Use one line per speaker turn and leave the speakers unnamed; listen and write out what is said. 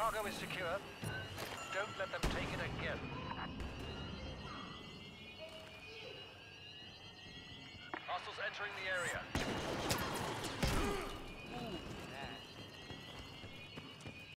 cargo is secure. Don't let them take it again. Hostiles entering the area.